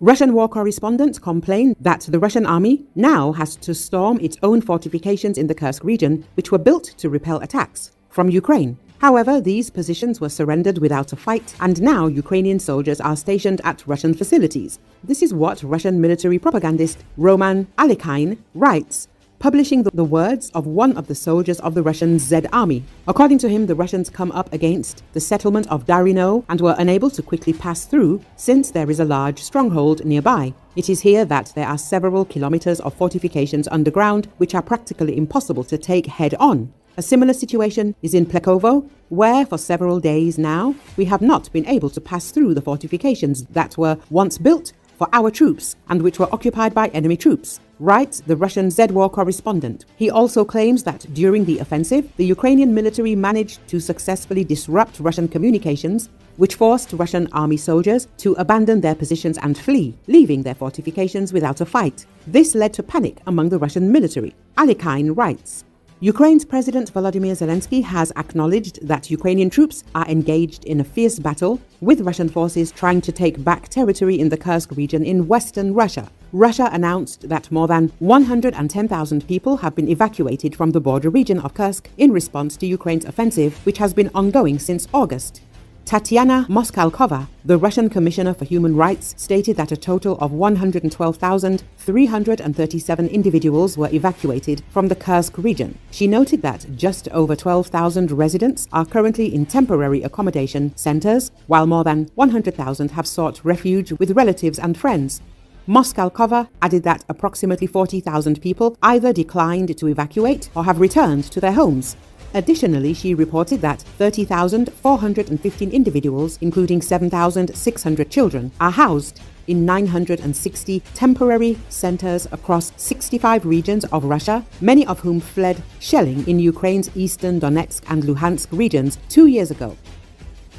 Russian war correspondents complain that the Russian army now has to storm its own fortifications in the Kursk region, which were built to repel attacks from Ukraine. However, these positions were surrendered without a fight, and now Ukrainian soldiers are stationed at Russian facilities. This is what Russian military propagandist Roman Alekhine writes publishing the, words of one of the soldiers of the Russian Z army. According to him, the Russians come up against the settlement of Darino and were unable to quickly pass through since there is a large stronghold nearby. It is here that there are several kilometers of fortifications underground which are practically impossible to take head on. A similar situation is in Plekhovo, where for several days now we have not been able to pass through the fortifications that were once built for our troops and which were occupied by enemy troops writes the Russian Z War correspondent. He also claims that during the offensive, the Ukrainian military managed to successfully disrupt Russian communications, which forced Russian army soldiers to abandon their positions and flee, leaving their fortifications without a fight. This led to panic among the Russian military. Alekhine writes, Ukraine's President Volodymyr Zelensky has acknowledged that Ukrainian troops are engaged in a fierce battle with Russian forces trying to take back territory in the Kursk region in western Russia. Russia announced that more than 110,000 people have been evacuated from the border region of Kursk in response to Ukraine's offensive, which has been ongoing since August. Tatiana Moskalkova, the Russian Commissioner for Human Rights, stated that a total of 112,337 individuals were evacuated from the Kursk region. She noted that just over 12,000 residents are currently in temporary accommodation centers, while more than 100,000 have sought refuge with relatives and friends. Moskalkova added that approximately 40,000 people either declined to evacuate or have returned to their homes. Additionally, she reported that 30,415 individuals, including 7,600 children, are housed in 960 temporary centers across 65 regions of Russia, many of whom fled shelling in Ukraine's eastern Donetsk and Luhansk regions two years ago.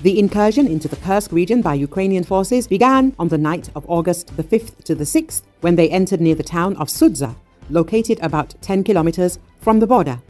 The incursion into the Kursk region by Ukrainian forces began on the night of August the 5th to the 6th when they entered near the town of Sudzha, located about 10 kilometers from the border.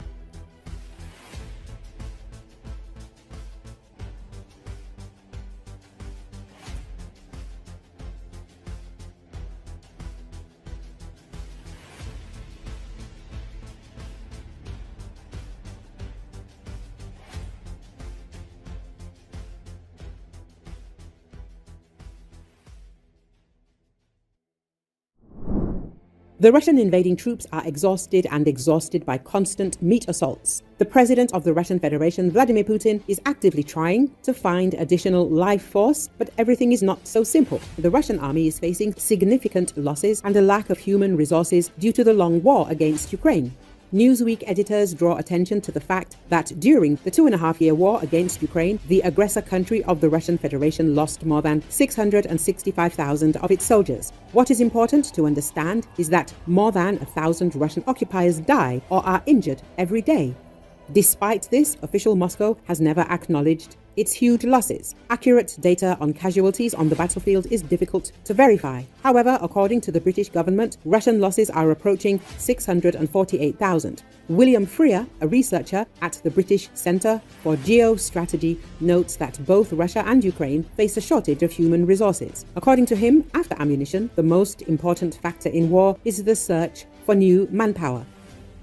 The Russian invading troops are exhausted and exhausted by constant meat assaults. The president of the Russian Federation, Vladimir Putin, is actively trying to find additional life force, but everything is not so simple. The Russian army is facing significant losses and a lack of human resources due to the long war against Ukraine. Newsweek editors draw attention to the fact that during the two and a half year war against Ukraine, the aggressor country of the Russian Federation lost more than 665,000 of its soldiers. What is important to understand is that more than a thousand Russian occupiers die or are injured every day. Despite this, official Moscow has never acknowledged its huge losses. Accurate data on casualties on the battlefield is difficult to verify. However, according to the British government, Russian losses are approaching 648,000. William Freer, a researcher at the British Centre for Geostrategy, notes that both Russia and Ukraine face a shortage of human resources. According to him, after ammunition, the most important factor in war is the search for new manpower.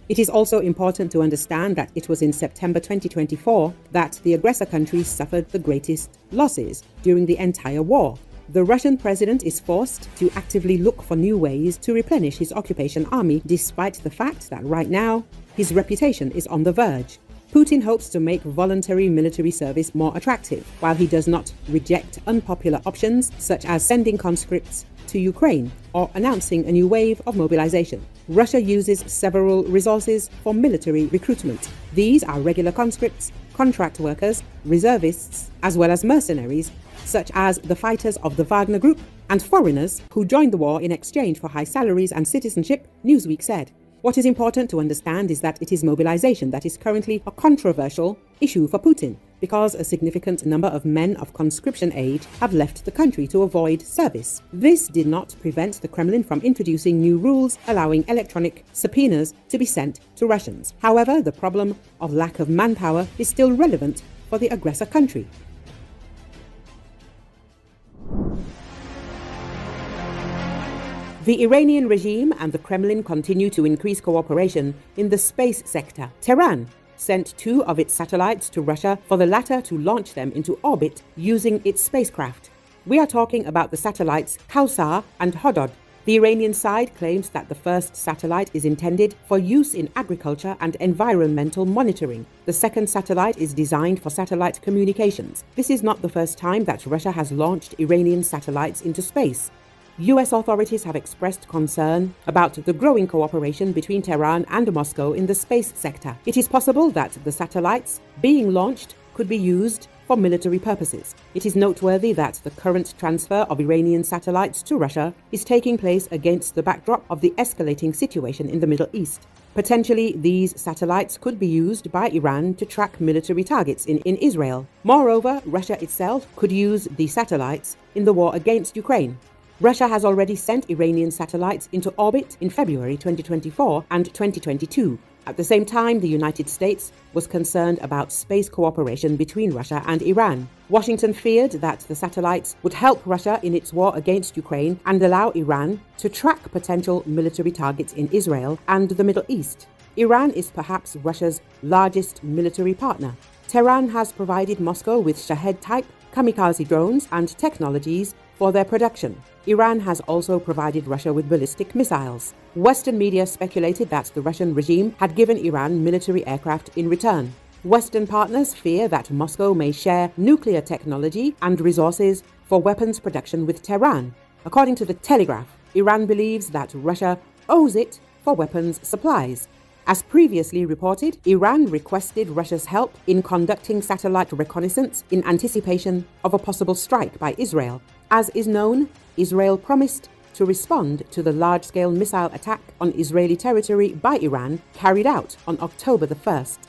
It is also important to understand that it was in September 2024 that the aggressor country suffered the greatest losses during the entire war. The Russian president is forced to actively look for new ways to replenish his occupation army, despite the fact that right now his reputation is on the verge. Putin hopes to make voluntary military service more attractive, while he does not reject unpopular options such as sending conscripts to Ukraine or announcing a new wave of mobilization. Russia uses several resources for military recruitment. These are regular conscripts, contract workers, reservists, as well as mercenaries, such as the fighters of the Wagner Group and foreigners who joined the war in exchange for high salaries and citizenship, Newsweek said. What is important to understand is that it is mobilization that is currently a controversial issue for Putin because a significant number of men of conscription age have left the country to avoid service. This did not prevent the Kremlin from introducing new rules allowing electronic subpoenas to be sent to Russians. However, the problem of lack of manpower is still relevant for the aggressor country. The Iranian regime and the Kremlin continue to increase cooperation in the space sector. Tehran sent two of its satellites to Russia for the latter to launch them into orbit using its spacecraft. We are talking about the satellites Kawsar and Hodod. The Iranian side claims that the first satellite is intended for use in agriculture and environmental monitoring. The second satellite is designed for satellite communications. This is not the first time that Russia has launched Iranian satellites into space. US authorities have expressed concern about the growing cooperation between Tehran and Moscow in the space sector. It is possible that the satellites being launched could be used for military purposes. It is noteworthy that the current transfer of Iranian satellites to Russia is taking place against the backdrop of the escalating situation in the Middle East. Potentially, these satellites could be used by Iran to track military targets in, in Israel. Moreover, Russia itself could use the satellites in the war against Ukraine. Russia has already sent Iranian satellites into orbit in February 2024 and 2022. At the same time, the United States was concerned about space cooperation between Russia and Iran. Washington feared that the satellites would help Russia in its war against Ukraine and allow Iran to track potential military targets in Israel and the Middle East. Iran is perhaps Russia's largest military partner. Tehran has provided Moscow with Shahed type kamikaze drones and technologies for their production. Iran has also provided Russia with ballistic missiles. Western media speculated that the Russian regime had given Iran military aircraft in return. Western partners fear that Moscow may share nuclear technology and resources for weapons production with Tehran. According to the Telegraph, Iran believes that Russia owes it for weapons supplies. As previously reported, Iran requested Russia's help in conducting satellite reconnaissance in anticipation of a possible strike by Israel. As is known, Israel promised to respond to the large scale missile attack on Israeli territory by Iran carried out on October the 1st.